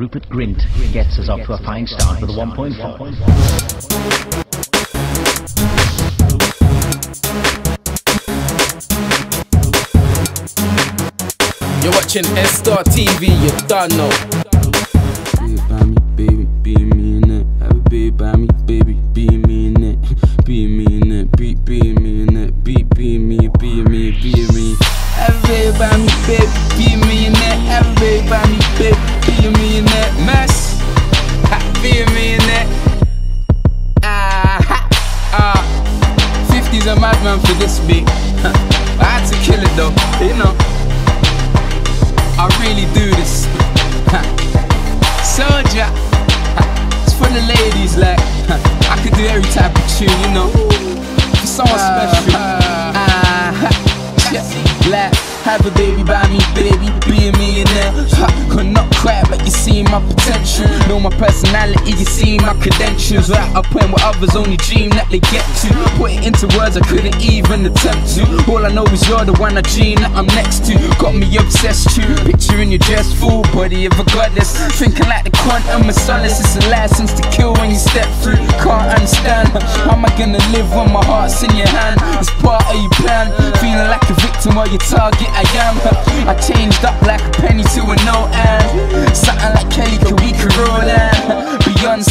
Rupert Grint gets us off to a fine start with a 1.4. You're watching S Star TV, you don't know. Be by me, baby, be me in it. Have a baby by me, baby, be me in it. Be me in it, be, be me in it. Be, be me, be me, be me. Have a baby by me, baby, be me in it. Have a baby by me, madman for this beat. I had to kill it though, you know. I really do this. Soldier, it's for the ladies, like I could do every type of tune, you know. For someone special. Ah, yeah, like have a baby by me, baby, be a millionaire. My potential. Know my personality, you see my credentials. Right, I point where others only dream that they get to. Put it into words I couldn't even attempt to. All I know is you're the one I dream that I'm next to. Got me obsessed to. Picture in your dress, full body of a goddess. Thinking like the quantum of solace. It's a license to kill when you step through. Can't understand. How am I gonna live when my heart's in your hand? It's part of your plan. Feeling like a victim while you target I am. I changed up like a penny to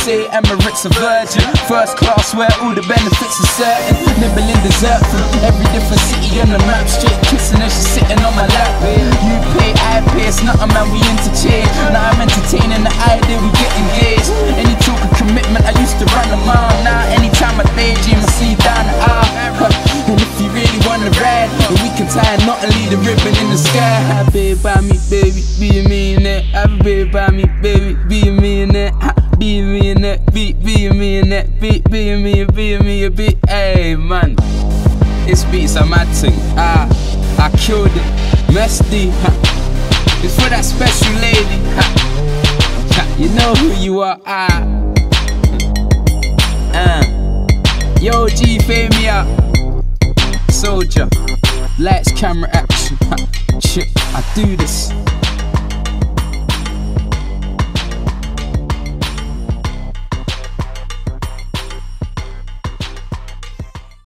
Beyonce, Emirates, a virgin. First class where all the benefits are certain. Nibbling dessert from every different city on the map. Straight kissing her, she's sitting on my lap. You pay, I pay, it's nothing, man, we interchange. Now I'm entertaining the idea we get engaged. Any talk of commitment, I used to run a mile. Now anytime I daydream, I see down the aisle. And if you really wanna ride, we can tie a knot and leave the ribbon in the sky. Have baby by me, baby, be in it. Have baby by me, baby. Be me in it, be be me in it, be be me, be me, be. Hey man, this beat's a mad thing. Ah, I killed it, Messy. It's for that special lady. Ha. Ha. You know who you are. Ah. Uh. Yo, G, fame me out. Soldier, lights, camera, action. Ha. Shit, I do this.